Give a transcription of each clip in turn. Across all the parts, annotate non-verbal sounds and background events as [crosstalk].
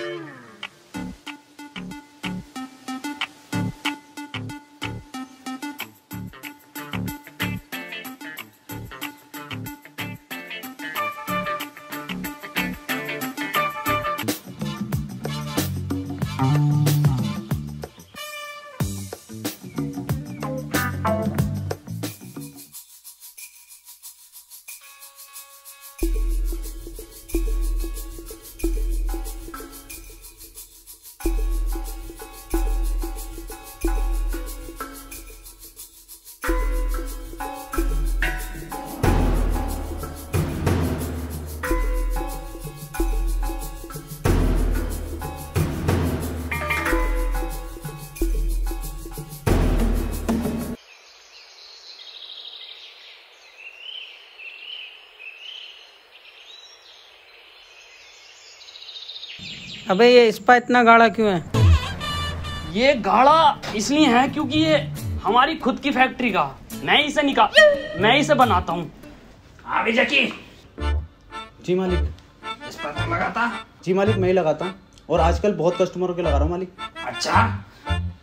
Mm. अबे ये इस्पा इतना गाढ़ा क्यों है? ये गाढ़ा इसलिए है क्योंकि ये हमारी खुद की फैक्ट्री का। मैं इसे निकाल मैं इसे बनाता हूँ। जकी जी मालिक। इस पर लगाता? जी मालिक मैं ही लगाता हूँ। और आजकल बहुत कस्टमरों के लगा रहा हूँ मालिक। अच्छा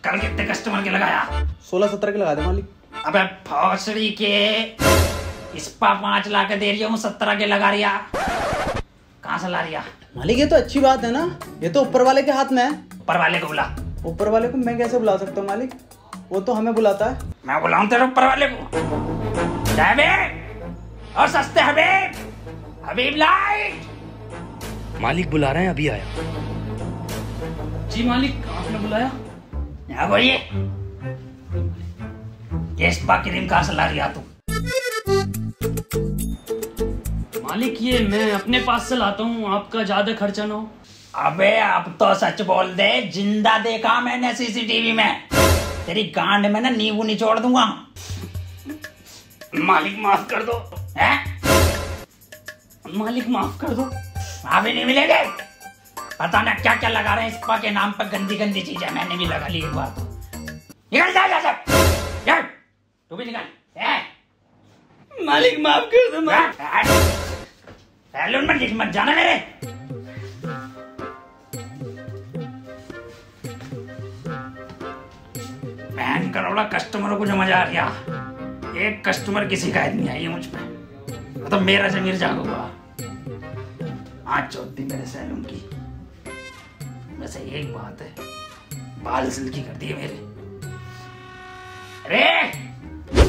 कल कितने कस्टमर के लगाया? सोलह सत्रह के लगा दे मालिक। अबे भौसड़ी के इस पर पाँच ला के दे रही हूँ सत्रह के लगा रिया। कहाँ से ला रिया? मालिक ये तो अच्छी बात है ना? ये तो ऊपर वाले के हाथ में है। ऊपर वाले को बुला। ऊपर वाले को मैं कैसे बुला सकता हूँ मालिक? वो तो हमें बुलाता है। मैं बुलाऊं तेरे ऊपर वाले को। हबीब और सस्ते हबीब। हबीब लाइट। मालिक बुला रहे हैं अभी आया। जी मालिक आपने बुलाया? यहाँ बोलिए। ये स्पा क्रीम कहाँ से ला रही तू? मालिक ये मैं अपने पास से लाता हूँ आपका ज़्यादा खर्चा ना हो। अबे अब तो सच बोल दे ज़िंदा देखा मैंने सीसीटीवी में। तेरी गांड में ना नींबू निचोड़ दूँगा। मालिक माफ़ कर दो। है? मालिक माफ़ कर दो। माफ़ी नहीं मिलेगी। पता ना क्या क्या लगा रहे हैं स्पा के नाम पर गंदी गंदी चीज़ें। मैंने भी लगा ली एक बार तो। निकल जा जा सब तू भी निकल। मालिक माफ़ कर दो सैलून में दिख मत जाना मेरे। बहन करोड़ा कस्टमरों को जो मज़ा आ गया। एक कस्टमर की शिकायत नहीं आई है मुझ पे। मतलब मेरा जमीर जाग हुआ। आज चौथी मेरे सैलून की। वैसे एक बात है। बाल सिल्की कर दिए मेरे। अरे!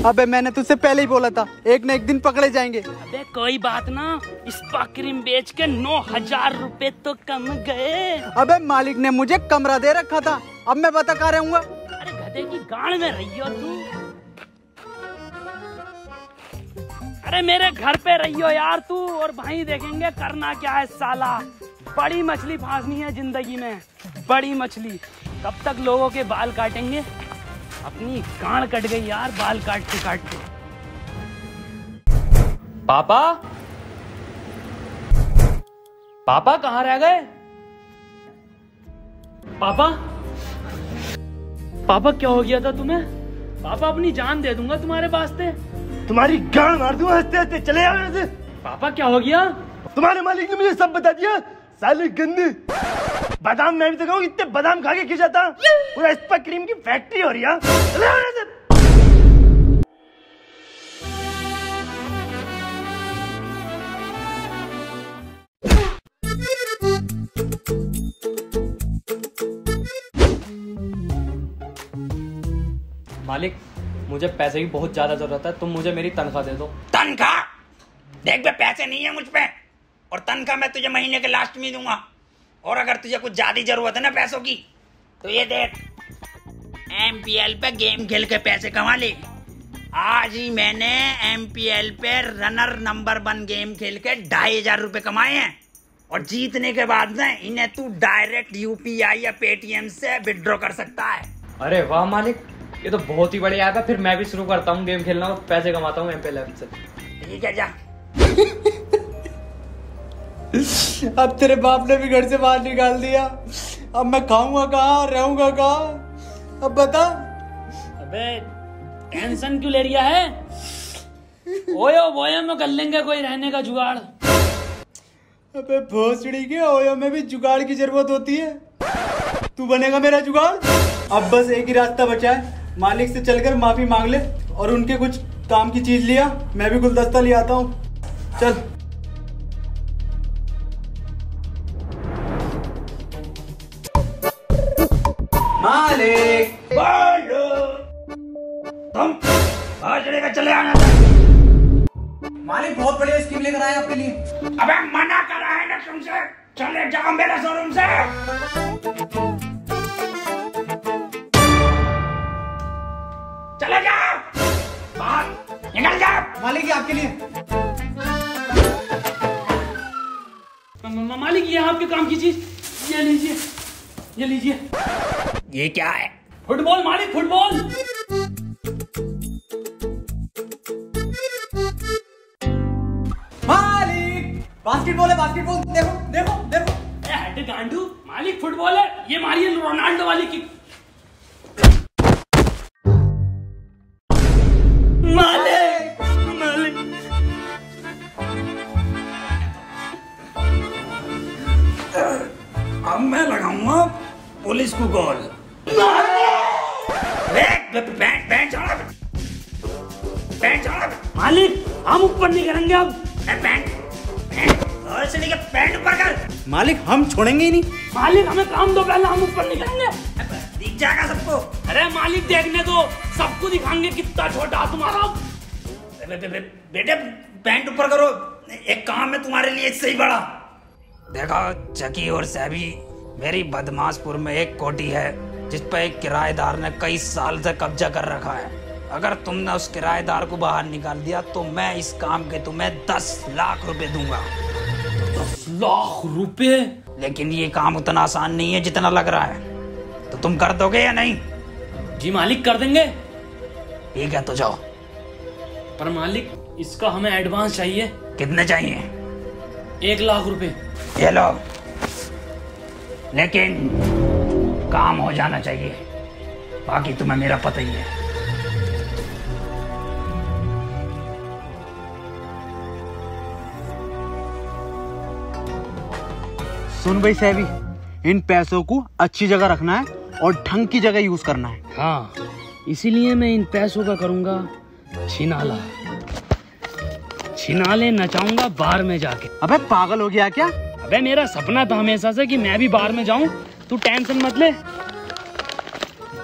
अबे मैंने तुझसे पहले ही बोला था एक न एक दिन पकड़े जाएँगे। अबे कोई बात ना इस क्रीम बेच के नौ हज़ार रूपए तो कम गए। अबे मालिक ने मुझे कमरा दे रखा था अब मैं बता कहा रहूँगा? अरे गधे की गाड़ में रही हो तू। अरे मेरे घर पे रही हो यार तू और भाई देखेंगे करना क्या है साला। बड़ी मछली फांसनी है ज़िंदगी में बड़ी मछली। कब तक लोगों के बाल काटेंगे अपनी गांड कट गई यार बाल काटते काटते। पापा? पापा कहाँ रह गए? पापा? पापा क्या हो गया था तुम्हें? पापा अपनी जान दे दूँगा तुम्हारे वास्ते। तुम्हारी गांड मार दूँगा हँसते हँसते चले जाओ यहाँ से। पापा क्या हो गया? तुम्हारे मालिक ने मुझे सब बता दिया। साले गंदे। बादाम मैं भी तो कहूँ इतने बादाम खा के क्यों जाता? पूरा इस पर क्रीम की फैक्ट्री हो रही है। मालिक मुझे पैसे की बहुत ज़्यादा ज़रूरत है तुम मुझे मेरी तनख्वाह दे दो। तनख्वाह? देख बे पैसे नहीं है मुझ पे। और तनख्वाह मैं तुझे महीने के लास्ट में दूँगा। और अगर तुझे कुछ ज़्यादा ज़रूरत है ना पैसों की तो ये देख एमपीएल पे गेम खेल के पैसे कमा ले। आज ही मैंने एमपीएल पे रनर नंबर वन गेम खेल के ढाई हज़ार रुपए कमाए हैं। और जीतने के बाद ना इन्हें तू डायरेक्ट यूपीआई या पेटीएम से विड्रॉ कर सकता है। अरे वाह मालिक ये तो बहुत ही बढ़िया है। फिर मैं भी शुरू करता हूँ गेम खेलना और पैसे कमाता हूँ ऐप से। ठीक है जा। [laughs] अब तेरे बाप ने भी घर से बाहर निकाल दिया। अब मैं खाऊँगा कहा रहूँगा कहा? अब बता। अबे टेंशन क्यों ले रिया है? ओयो बोयो में कर लेंगे कोई रहने का जुगाड़। अबे भोसड़ी के ओयो में भी जुगाड़ की ज़रूरत होती है। तू बनेगा मेरा जुगाड़? अब बस एक ही रास्ता बचा है। मालिक से चलकर माफ़ी मांग ले और उनके कुछ काम की चीज़ लिया। मैं भी गुलदस्ता ले आता हूँ। चल। मालिक। तुम भोसड़ी का चले आना मालिक बहुत बढ़िया स्कीम लेकर आए आपके लिए। अबे मना करा है ना तुमसे। चले जाओ मेरे शोरूम से। चले जाओ। बाहर निकल जाओ। मालिक ये आपके लिए। मालिक ये आपके काम की चीज़। ये लीजिए। ये लीजिए। ये क्या है? फुटबॉल मालिक फुटबॉल। मालिक बास्केटबॉल है बास्केटबॉल देखो देखो देखो। ए, हट गांडू मालिक फुटबॉल है। ये मारिए रोनाल्डो वाली की। मालिक मालिक। अब मैं लगाऊँगा पुलिस को कॉल। पैंट पैंट छोड़ा पैंट छोड़ा मालिक हम ऊपर नहीं करेंगे अब। पैंट पैंट से लेके पैंट ऊपर कर मालिक हम छोड़ेंगे ही नहीं। मालिक हमें काम दो पहले हम ऊपर नहीं करेंगे। दिख जाएगा सबको। अरे मालिक देखने दो। सबको दिखाएँगे कितना छोटा तुम्हारा। बे- बे- बे- बेटे पैंट ऊपर करो। एक काम है तुम्हारे लिए इससे ही बड़ा। देखा चकी और सैबी मेरी बदमाशपुर में एक कोटी है। जिस पर एक किराएदार ने कई साल से कब्जा कर रखा है। अगर तुमने उस किराएदार को बाहर निकाल दिया तो मैं इस काम के तुम्हें दस लाख रुपए दूँगा। दस लाख रुपए? लेकिन ये काम उतना आसान नहीं है जितना लग रहा है। तो तुम कर दोगे या नहीं? जी मालिक कर देंगे। ठीक है तो जाओ। पर मालिक इसका हमें एडवांस चाहिए। कितने चाहिए? एक लाख रुपए। ये लो। लेकिन काम हो जाना चाहिए। बाकी तुम्हें मेरा पता ही है। सुन भाई सैबी इन पैसों को अच्छी जगह रखना है और ढंग की जगह यूज़ करना है। हाँ इसीलिए मैं इन पैसों का करूँगा छिनाला। छिनाले नचाऊँगा बार में जाके। अबे पागल हो गया क्या? अबे मेरा सपना था हमेशा से कि मैं भी बार में जाऊँ तू टेंशन मत ले।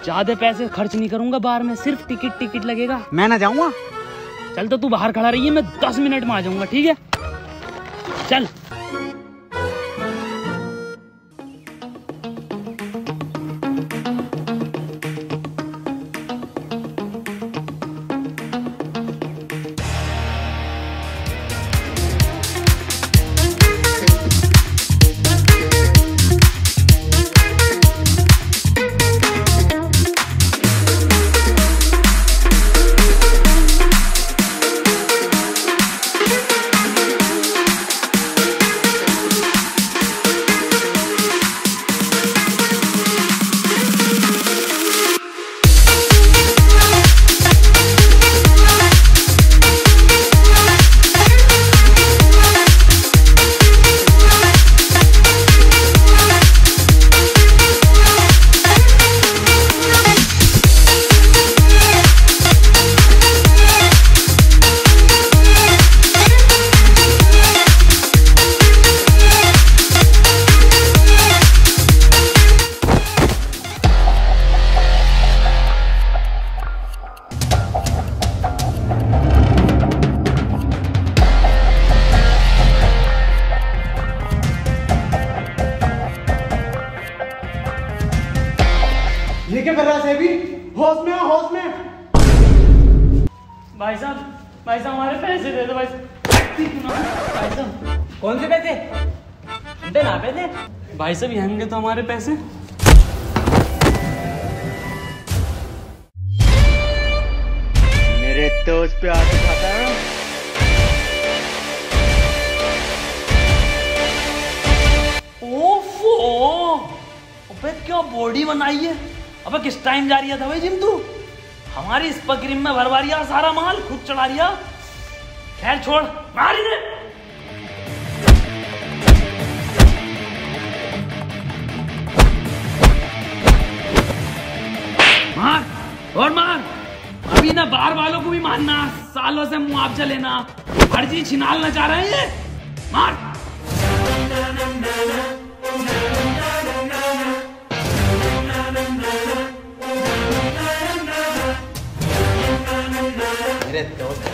ज़्यादा पैसे खर्च नहीं करूँगा बार में सिर्फ़ टिकट टिकट लगेगा। मैं ना जाऊँगा? चल तो तू बाहर खड़ा रही है मैं दस मिनट में आ जाऊँगा ठीक है? चल। तो हमारे पैसे? मेरे दोस्त पे हाथ उठाता है ओफो! अबे क्या बॉडी बनाई है? अबे किस टाइम जा रही है था भाई जिम तू हमारी इस पकड़िम में भरवा रिया सारा माल खुद चढ़ा रिया खैर छोड़ मारी दे और मान अभी ना बार वालों को भी मानना सालों से मुआवजा लेना। फर्जी चीज़ छिनालना चाह रहे हैं मार।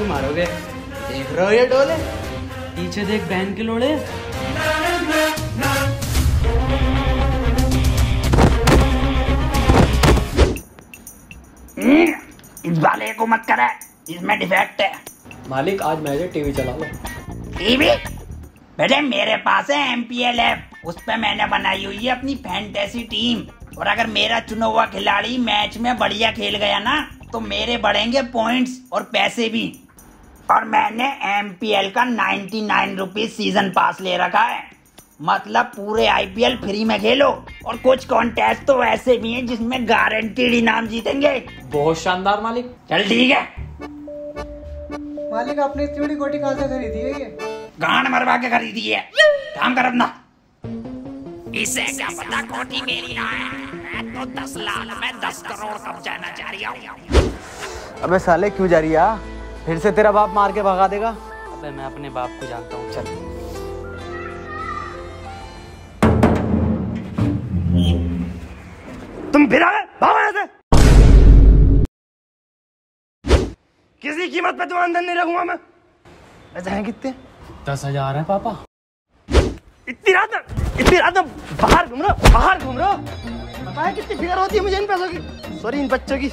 मारोगे? देख रहे हो ये डोले? पीछे देख बहन के लोड़े। इस वाले को मत करे। इसमें डिफेक्ट है। मालिक आज है टीवी चला लो टीवी बेटे मेरे पास है एमपीएल ऐप उस पर मैंने बनाई हुई है अपनी फैंटेसी टीम और अगर मेरा चुना हुआ खिलाड़ी मैच में बढ़िया खेल गया ना तो मेरे बढ़ेंगे पॉइंट्स और पैसे भी। और मैंने एमपीएल का 99 नाइन रुपीज़ सीज़न पास ले रखा है। मतलब पूरे आईपीएल फ्री में खेलो। और कुछ कॉन्टेस्ट तो ऐसे भी हैं जिसमें गारंटीड इनाम जीतेंगे। बहुत शानदार मालिक। चल ठीक है। मालिक आपने इतनी बड़ी कोटी कहाँ से खरीदी है ये? गांड मरवा के खरीदी है। काम कर अपना। इसे क्या पता कोटी मेरी ना है मैं तो दस लाख में दस करोड़ कब जाना चाह रही हूँ अबे साले क्यों जा रही है? फिर से तेरा बाप मार के भगा देगा। अबे मैं अपने बाप को जानता हूँ। चल। तुम फिर आ गए से। किसी कीमत पे तुम अंदर नहीं रखूँगा मैं। पैसे हैं कितने? दस हज़ार है पापा। इतनी रात में इतनी रात में बाहर घूम रहा बाहर घूम रहा पता है कितनी फ़िक्र होती है मुझे इन पैसों की? सॉरी इन बच्चों की।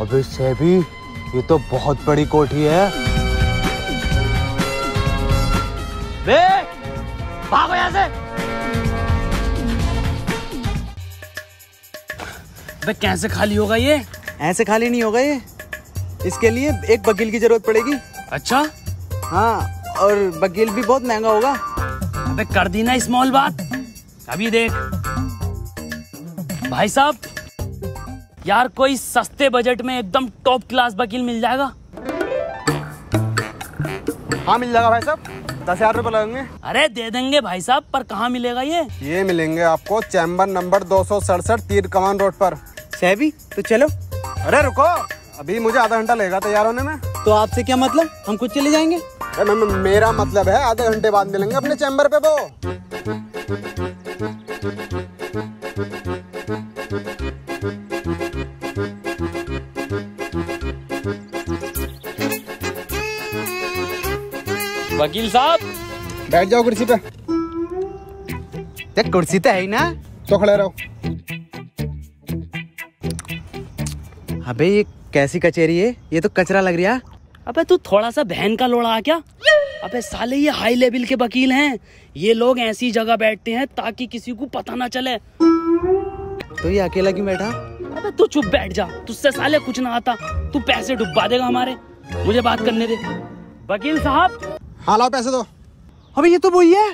अबे सेबी ये तो बहुत बड़ी कोठी है। बे भागो यहाँ से। बे कैसे खाली होगा ये? ऐसे खाली नहीं होगा ये। इसके लिए एक वकील की ज़रूरत पड़ेगी। अच्छा? हाँ और वकील भी बहुत महँगा होगा। अबे कर दी ना स्मॉल बात। अभी देख। भाई साहब यार कोई सस्ते बजट में एकदम टॉप क्लास वकील मिल जाएगा? हाँ मिल जाएगा भाई साहब। दस हज़ार रुपये लगेंगे। अरे दे देंगे भाई साहब पर कहाँ मिलेगा ये? ये मिलेंगे आपको चैम्बर नंबर दो सौ सड़सठ तीर कमान रोड पर। सेबी तो चलो। अरे रुको अभी मुझे आधा घंटा लगेगा तैयार होने में। तो आपसे क्या मतलब? हम खुद चले जाएँगे? अरे मैं- मैं- मेरा मतलब है आधे घंटे बाद मिलेंगे अपने चैम्बर पे वो। वकील साहब। बैठ जाओ कुर्सी पे। देख कुर्सी तो है ही ना। तो खड़े रहो। अबे ये कैसी कचेरी है? ये तो कचरा लग रहा। है अबे तू थोड़ा सा बहन का लोड़ा आ क्या? अबे साले ये हाई लेवल के वकील हैं। ये लोग ऐसी जगह बैठते हैं ताकि किसी को पता ना चले। तो ये अकेला क्यों बैठा? अबे तू चुप बैठ जा। तुझसे साले कुछ ना आता। तू पैसे डुबा देगा हमारे। मुझे बात करने दे। वकील साहब हाँ लाओ पैसे दो। अबे ये तो वही है।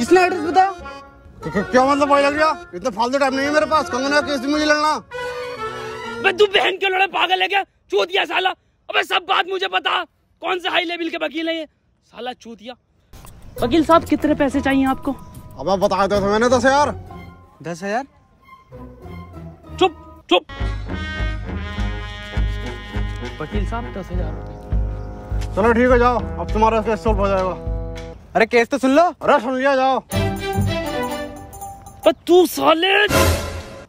इसने एड्रेस बताया। क्या मतलब वही लग गया इतना फालतू टाइम नहीं है मेरे पास। कंगना केस भी मुझे लड़ना। अबे तू बहन के लोड़े? पागल है क्या? चूतिया साला। अबे सब बात मुझे बता। कौन से हाई लेवल के वकील है ये? साला चूतिया। वकील साहब कितने पैसे चाहिए आपको? अब आप बता दो मैंने दस हज़ार। दस हज़ार? चुप चुप। वकील साहब दस हज़ार रुपये चलो ठीक है जाओ। अब तुम्हारा केस सॉल्व हो जाएगा। अरे केस तो सुन लो। अरे सुन लिया जाओ। पर तू साले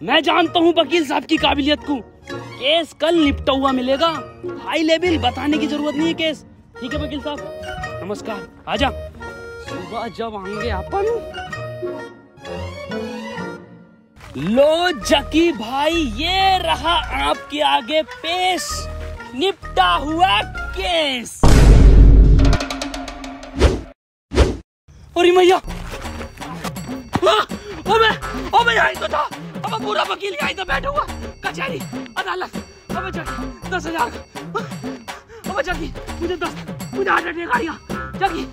मैं जानता हूँ वकील साहब की काबिलियत को। केस कल निपटा हुआ मिलेगा। हाई लेवल बताने की ज़रूरत नहीं है केस। ठीक है वकील साहब? नमस्कार। आजा। सुबह जब आएँगे अपन। लो जकी भाई ये रहा आपके आगे पेश। निपटा हुआ केस अरे मैया। अबे अबे यही तो था। अबे पूरा वकील यही तो बैठा हुआ। कचहरी अदालत। अबे जगी दस हज़ार। अबे जगी मुझे दस मुझे गाड़ियाँ। जगी।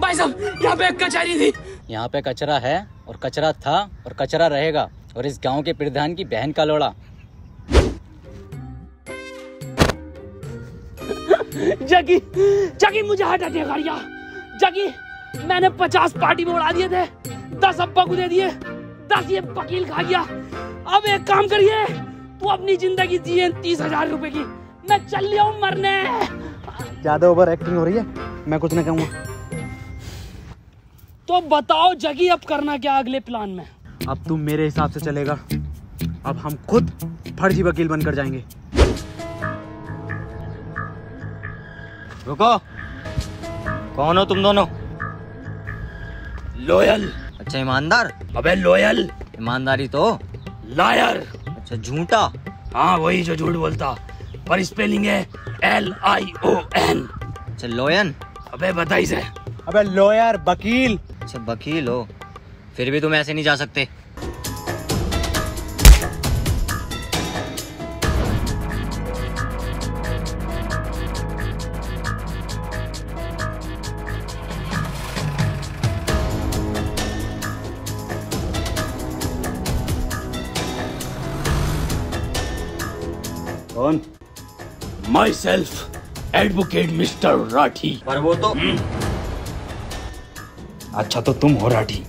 भाई साहब यहाँ पे कचहरी थी। यहाँ पे कचरा है और कचरा था और कचरा रहेगा और इस गाँव के प्रधान की बहन का लोड़ा। जगी जगी मुझे अटैक आ गया जगी मैंने पचास पार्टी में उड़ा दिए थे दस अब्बा को दे दिए दस ये वकील खा गया। अब एक काम करिए तू अपनी ज़िंदगी जिए तीस हज़ार रुपए की। मैं चल लिया हूँ मरने। ज़्यादा ओवर एक्टिंग हो रही है? मैं कुछ नहीं कहूँगा। तो बताओ जगी अब करना क्या अगले प्लान में? अब तुम मेरे हिसाब से चलेगा। अब हम खुद फर्जी वकील बनकर जाएँगे। रुको। कौन हो तुम दोनों? लोयल अच्छा ईमानदार? अबे लोयल ईमानदारी तो? लायर अच्छा झूठा? हाँ वही जो झूठ बोलता। पर स्पेलिंग है एल आई ओ एन अच्छा लोयन अबे बताई से अबे लॉयर वकील। अच्छा वकील हो। फिर भी तुम ऐसे नहीं जा सकते। Myself advocate mister Rathi पर वो तो अच्छा तो तुम हो राठी।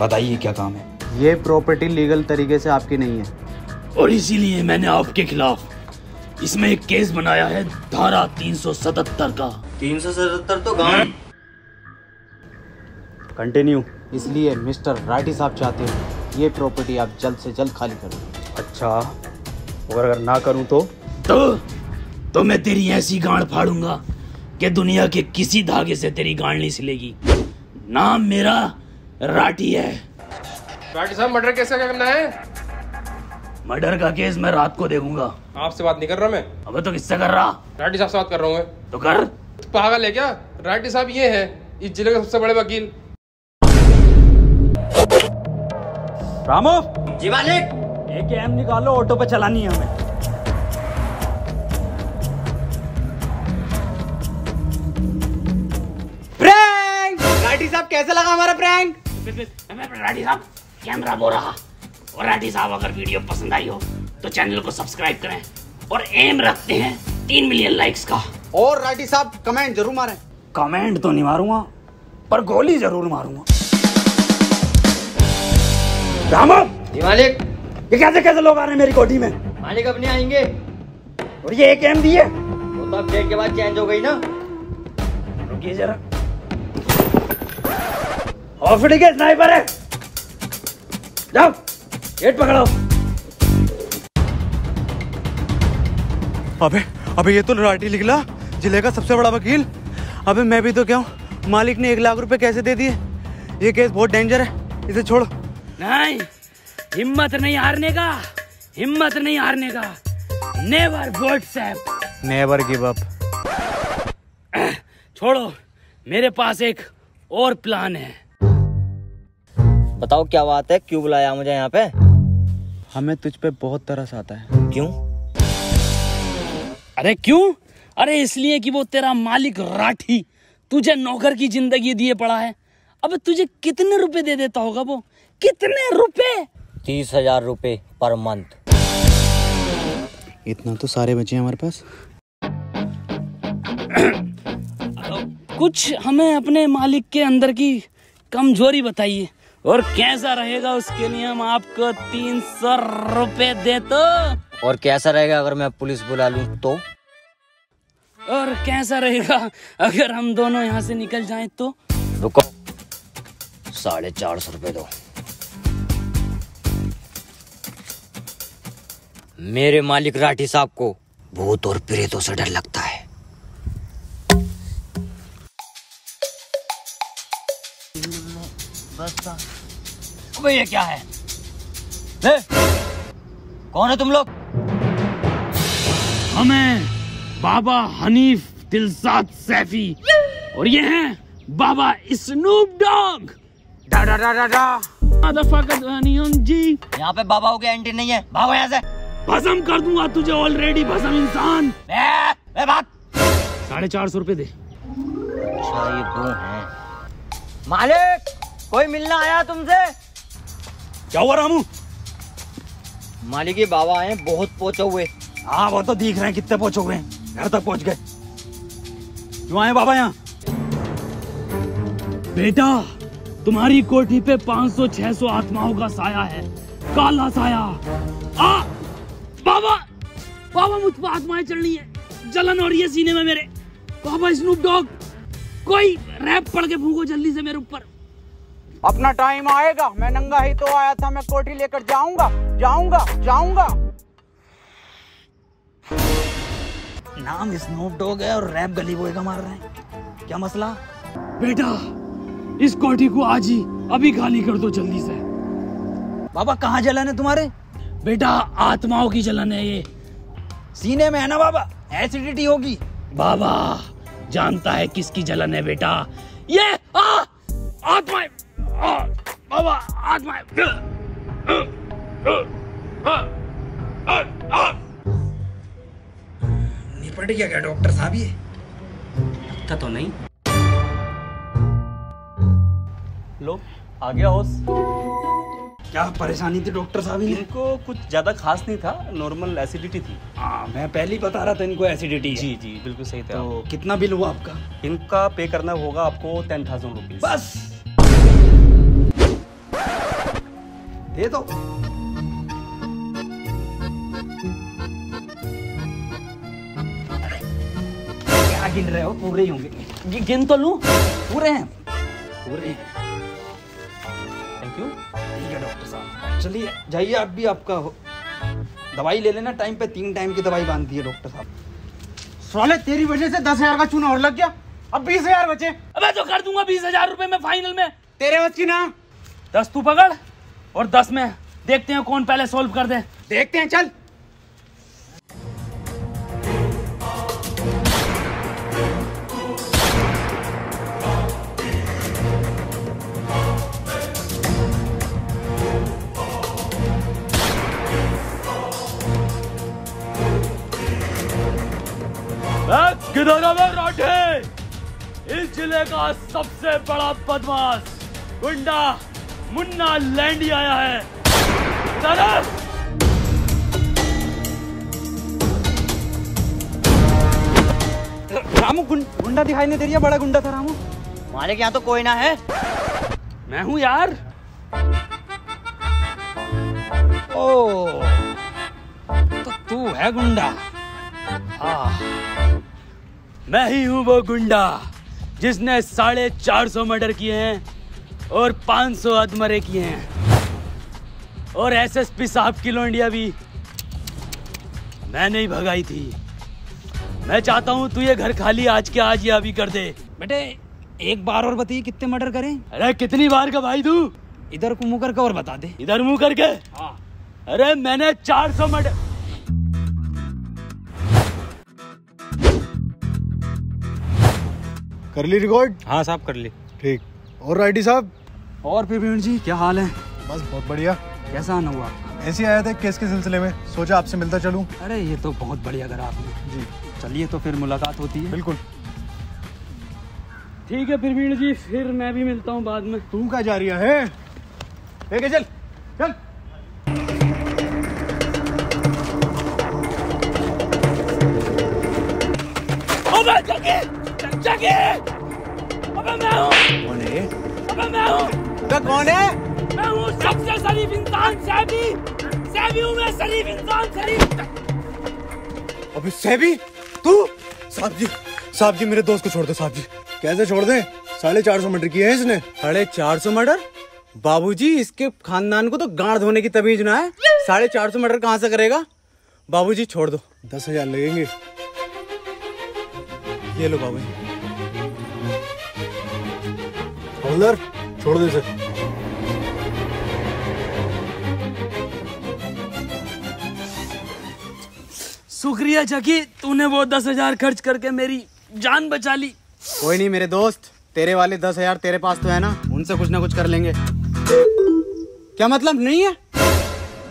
बताइए क्या काम है? ये प्रॉपर्टी लीगल तरीके से आपकी नहीं है। और इसीलिए मैंने आपके खिलाफ इसमें एक केस बनाया है धारा 377 का। तीन सौ सतहत्तर तो गाँव कंटिन्यू इसलिए मिस्टर राठी साहब चाहते हो ये प्रॉपर्टी आप जल्द से जल्द खाली कर। दो अच्छा और अगर ना करूँ तो? तो तो मैं तेरी ऐसी गांड फाड़ूँगा कि दुनिया के किसी धागे से तेरी गांड नहीं सिलेगी। नाम मेरा राठी है। राठी साहब मर्डर केस का क्या करना है? मर्डर का केस मैं रात को देखूँगा। आपसे बात नहीं कर रहा मैं। अबे तो किससे कर रहा? राठी साहब से बात कर रहा हूँ मैं। तो कर। तो पागल है क्या? राठी साहब ये है इस ज़िले के सबसे बड़े वकील। रामो! जी मालिक! एक एम निकालो ऑटो पे चलानी है हमें। कैसे लगा हमारा प्रैंक? राठी साहब कैमरा बो रहा। और राठी साहब अगर वीडियो पसंद आई हो तो चैनल को सब्सक्राइब करें और एम रखते हैं तीन मिलियन लाइक्स का। और राठी साहब कमेंट ज़रूर मारें। कमेंट तो नहीं मारूँगा पर गोली ज़रूर मारूँगा। रामो! मालिक। ये कैसे कैसे लोग आ रहे हैं मेरी कोठी में? मालिक अब नहीं आएँगे। और ये एक एम दिए वो तो अपडेट के बाद चेंज हो गई ना। रुकिए जरा। ऑफिडी के स्नाइपर है। जाओ गेट पकड़ो। अबे अबे ये तो राठी निकला ज़िले का सबसे बड़ा वकील। अबे मैं भी तो क्या हूँ मालिक ने एक लाख रुपए कैसे दे दिए? ये केस बहुत डेंजर है इसे छोड़ो। नहीं हिम्मत नहीं हारने का हिम्मत नहीं हारने का। Never WhatsApp never give up छोड़ो मेरे पास एक और प्लान है। बताओ क्या बात है? क्यों बुलाया मुझे यहाँ पे? हमें तुझ पे बहुत तरस आता है। क्यों? अरे क्यों? अरे इसलिए कि वो तेरा मालिक राठी तुझे नौकर की ज़िंदगी दिए पड़ा है। अब तुझे कितने रुपए दे देता होगा वो? कितने रुपए? तीस हज़ार रुपए पर मंथ। इतना तो सारे बचे हैं हमारे पास। [coughs] कुछ हमें अपने मालिक के अंदर की कमज़ोरी बताइए। और कैसा रहेगा उसके लिए हम आपको तीन सौ रुपए दे तो। और कैसा रहेगा अगर मैं पुलिस बुला लूँ तो? और कैसा रहेगा अगर हम दोनों यहाँ से निकल जाएँ तो? रुको। साढ़े चार सौ रुपए दो। मेरे मालिक राठी साहब को भूत और प्रेतों से डर लगता है। अबे ये क्या है? ए, कौन है तुम लोग? हमें बाबा हनीफ दिलसाद सैफी और ये हैं बाबा स्नूप डॉग। डा डा डा डा डा जी। यहाँ पे बाबा हो गया एंट्री नहीं है। भागो यहाँ से। भस्म कर दूँगा तुझे ऑलरेडी भस्म इंसान। साढ़े चार सौ रूपए दे। अच्छा ये वो हैं। मालिक कोई मिलना आया तुमसे? क्या हुआ रामू? मालिक ये बाबा आए बहुत पोचे हुए। हाँ वो तो दिख रहे हैं कितने पहुँचे हुए हैं। घर तक पहुँच गए। क्यों आए बाबा यहाँ? बेटा तुम्हारी कोठी पे 500-600 आत्माओं का साया है। काला साया। आ! बाबा! बाबा मुझ पर आत्माएँ चल रही है। जलन हो रही है सीने में मेरे। बाबा स्नूप डॉग कोई रैप पड़ के फूको जल्दी से मेरे ऊपर। अपना टाइम आएगा। मैं नंगा ही तो आया था मैं कोठी लेकर जाऊँगा जाऊँगा जाऊँगा। नाम स्नूप डॉग है और रैप गली बॉय का मार रहे हैं। क्या मसला? बेटा इस कोठी को आज ही अभी खाली कर दो जल्दी से। बाबा कहाँ जलन है तुम्हारे? बेटा आत्माओं की जलन है ये। सीने में है ना बाबा? एसिडिटी होगी। बाबा जानता है किसकी जलन है बेटा? ये आ आत्माएँ आ, बाबा निपट गया क्या डॉक्टर साहब ये? का तो नहीं। लो आ गया होश। क्या परेशानी थी डॉक्टर साहब इनको कुछ ज़्यादा खास नहीं था नॉर्मल एसिडिटी थी। हाँ मैं पहले ही बता रहा था इनको एसिडिटी जी जी बिल्कुल सही था। तो कितना बिल हुआ आपका? इनका पे करना होगा आपको टेन थाउज़ेंड रुपीज़ बस। दे दो क्या गिन रहे हो? पूरे ही होंगे। गिन तो लूँ। पूरे हैं। पूरे हैं। थैंक यू ठीक है डॉक्टर साहब। चलिए जाइए आप भी आपका हो। दवाई ले लेना टाइम पे तीन टाइम की दवाई बाँध दी है डॉक्टर साहब। साले तेरी वजह से दस हज़ार का चूना और लग गया। अब बीस हज़ार बचे। अबे तो कर दूँगा बीस हज़ार रुपए में फाइनल में। तेरे बस की ना। दस तू पकड़। और दस में देखते हैं कौन पहले सोल्व कर दे। देखते हैं चल। किधर है राठे? इस ज़िले का सबसे बड़ा बदमाश गुंडा। मुन्ना लैंड ही आया है। तरफ़ रामू गुं- गुंडा दिखाई नहीं दे रही है बड़ा गुंडा था रामू। मालिक यहाँ तो कोई ना है। मैं हूँ यार। ओ तो तू है गुंडा। हाँ। मैं ही हूँ वो गुंडा जिसने साढ़े चार सौ मर्डर किए हैं। और पाँच सौ अधमरे किए हैं। और एसएसपी साहब की लोंडिया भी। मैंने ही भगाई थी। मैं चाहता हूँ तू ये घर खाली आज के आज ये अभी कर दे। बेटे एक बार और बताइए कितने मर्डर करें? अरे कितनी बार का भाई तू? इधर को मुँह करके और बता दे। इधर मुँह करके? अरे मैंने चार सौ मर्डर कर ली रिकॉर्ड हाँ साहब कर ली। ठीक। और राइटी साहब? और प्रवीण जी क्या हाल है? बस बहुत बढ़िया। कैसा आना हुआ ऐसे आया था केस के सिलसिले में? सोचा आपसे मिलता चलूँ। अरे ये तो बहुत बढ़िया करा आपने। जी। चलिए तो फिर मुलाकात होती है। बिल्कुल। ठीक है प्रवीण जी फिर मैं भी मिलता हूँ बाद में। तू क्या जा रही है लेके चल। चल जगे! जगे! अबे मैं हूँ कौन है? अबे मैं हूँ तो कौन है? मैं हूँ सबसे शरीफ इंसान सैबी। सैबी हूँ मैं शरीफ इंसान शरीफ। अबे सैबी तू? साहब जी साहब जी मेरे दोस्त को छोड़ दो साहब जी। कैसे छोड़ दे? साढ़े चार सौ मर्डर किए हैं इसने। साढ़े चार सौ मर्डर बाबूजी इसके खानदान को तो गांड धोने की तमीज ना है। साढ़े चार सौ मर्डर कहाँ से करेगा? बाबूजी छोड़ दो। दस हज़ार लगेंगे। ये लो बाबूजी। हवलदार छोड़ दे इसे। शुक्रिया जकी तूने वो दस हज़ार खर्च करके मेरी जान बचा ली। कोई नहीं मेरे दोस्त तेरे वाले दस हज़ार तेरे पास तो है ना उनसे कुछ ना कुछ कर लेंगे। क्या मतलब नहीं है?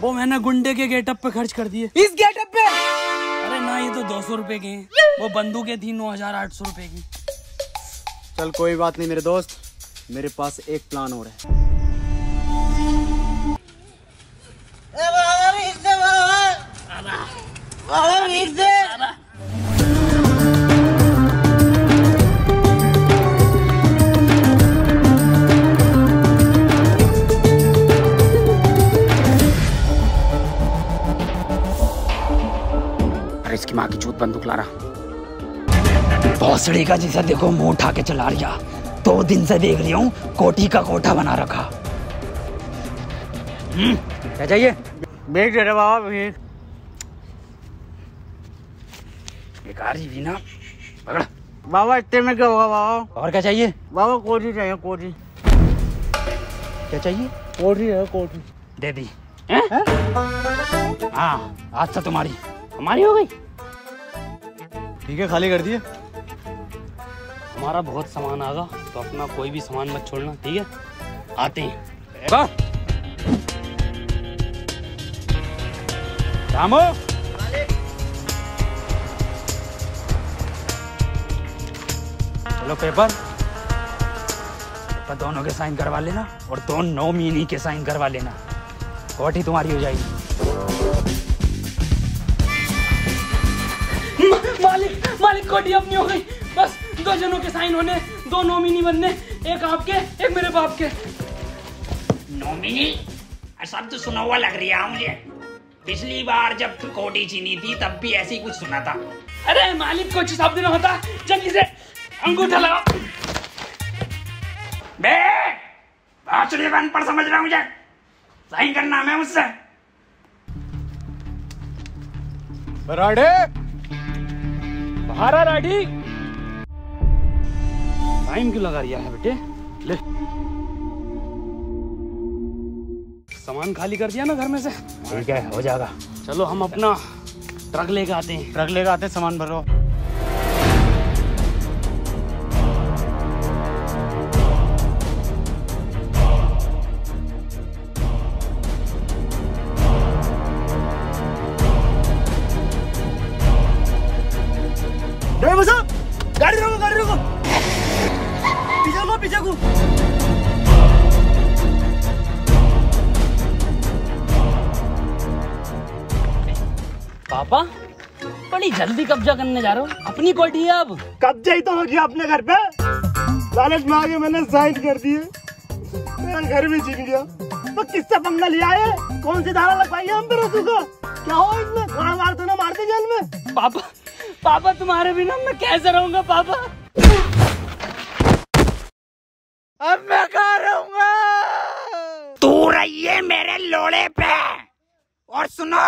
वो मैंने गुंडे के गेटअप पे खर्च कर दिए। इस गेटअप पे? अरे ना ये तो दो सौ रुपए के हैं। वो बंदूकें थी नौ हज़ार आठ सौ रुपए की। चल कोई बात नहीं मेरे दोस्त। मेरे पास एक प्लान और है। इसकी माँ की चूत बंदूक ला रहा। भौसड़ी का जैसा देखो मुँह उठा के चला रहा दो दिन से देख रही हूँ कोठी का कोठा बना रखा। हम्म, क्या चाहिए? भेज दे रहे बाबा भेज बेकारी भी ना पकड़। बाबा इतने में क्या होगा बाबा? और क्या चाहिए? बाबा कोठी चाहिए कोठी। क्या चाहिए? कोठी है कोठी। दे दी। हाँ आज तो तुम्हारी। हमारी हो गई। ठीक है खाली कर दिए। हमारा बहुत सामान आगा। तो अपना कोई भी सामान मत छोड़ना ठीक है? आते हैं। रामो? चलो पेपर। पेपर दोनों के साइन करवा लेना और दोनों नॉमिनी के साइन करवा लेना। कोठी तुम्हारी हो जाएगी। मालिक मालिक कोटी अपनी हो गई। बस दो जनों के साइन होने। दो नॉमिनी बनने एक आपके एक मेरे बाप के। नॉमिनी? सब तो सुना हुआ लग रहा है मुझे। पिछली बार जब कोटी चीनी थी तब भी ऐसे कुछ सुना था। अरे मालिक कुछ शब्द ना होता। जल्दी से अंगूठा लगा बे बन पर समझ रहा मुझे। साइन करना है मुझसे। बराड़े बाहर आ राठी टाइम क्यों लगा रिया है बेटे? ले। सामान खाली कर दिया ना घर में से? ठीक है हो जाएगा। चलो हम अपना ट्रक लेके आते हैं। ट्रक लेके आते हैं सामान भरो पापा बड़ी जल्दी कब्जा करने जा रहे हो। अपनी कोठी है अब। कब्जा ही तो हो गया अपने घर पे। लालच में आगे मैंने साइन कर दिए। मेरा घर भी छीन गया। तो किससे पंगा लिया है कौन सी धारा लगवाई है हम पे रसू का? क्या हो इसमें? थोड़ा मार तो ना मारते जेल में पापा पापा तुम्हारे बिना मैं कैसे रहूँगा पापा? अब मैं कहा रहूँगा? तू रहिए मेरे लोड़े पे। और सुनो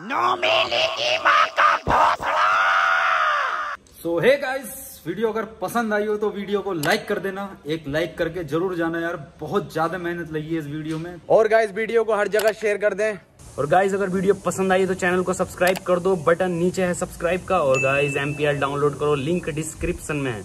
नौमिली की माँ का भोसड़ा सो हे गाइस वीडियो अगर पसंद आई हो तो वीडियो को लाइक कर देना। एक लाइक करके ज़रूर जाना यार बहुत ज़्यादा मेहनत लगी है इस वीडियो में। और गाइस वीडियो को हर जगह शेयर कर दें। और गाइज़ अगर वीडियो पसंद आई तो चैनल को सब्सक्राइब कर दो। बटन नीचे है सब्सक्राइब का। और गाइज़ एमपीएल डाउनलोड करो। लिंक डिस्क्रिप्शन में है।